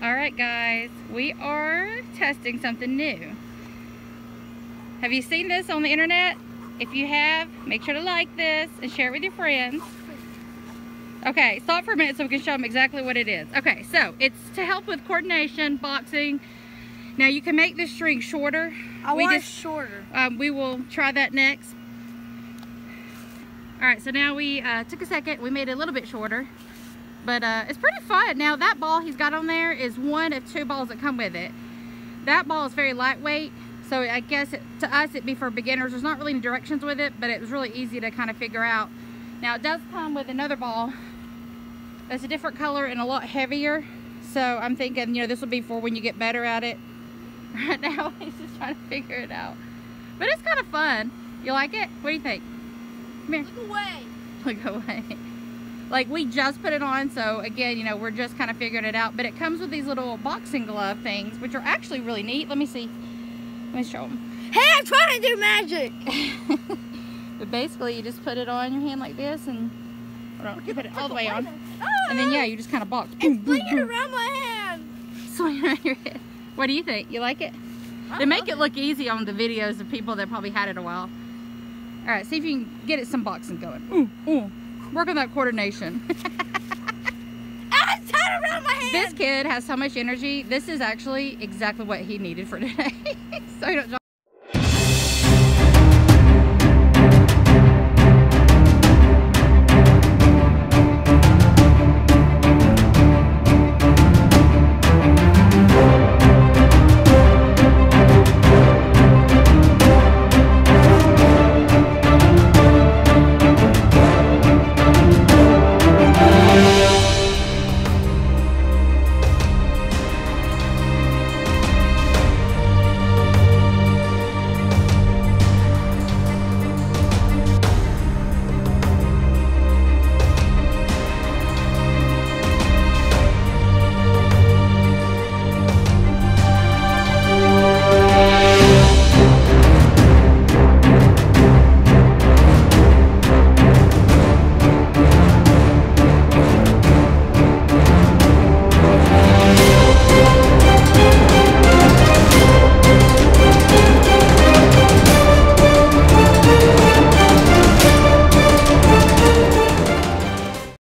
All right, guys, we are testing something new. Have you seen this on the internet? If you have, make sure to like this and share it with your friends. Okay, stop for a minute so we can show them exactly what it is. Okay, so it's to help with coordination, boxing. Now you can make this string shorter. I we want just, it shorter. um, we will try that next. All right, so now we uh, took a second. We made it a little bit shorter, but uh, it's pretty fun. Now that ball he's got on there is one of two balls that come with it. That ball is very lightweight, so I guess it, to us it'd be for beginners. There's not really any directions with it, but it was really easy to kind of figure out. Now it does come with another ball that's a different color and a lot heavier. So I'm thinking, you know, this will be for when you get better at it. Right now, he's just trying to figure it out. But it's kind of fun. You like it? What do you think? Come here. Look away. Look away. Like we just put it on, so again, you know, we're just kind of figuring it out. But it comes with these little boxing glove things, which are actually really neat. Let me see. Let me show them. Hey, I'm trying to do magic. but basically, you just put it on your hand like this, and on, you put it all the way on, Oh, and then yeah, you just kind of box. Boom, boom, boom. around my hand. Swing around your head. What do you think? You like it? I They make love it look easy on the videos of people that probably had it a while. All right, see if you can get it some boxing going. Ooh, ooh. Work on that coordination. Ah, it's tied around my hand. this kid has so much energy. This is actually exactly what he needed for today. so he don't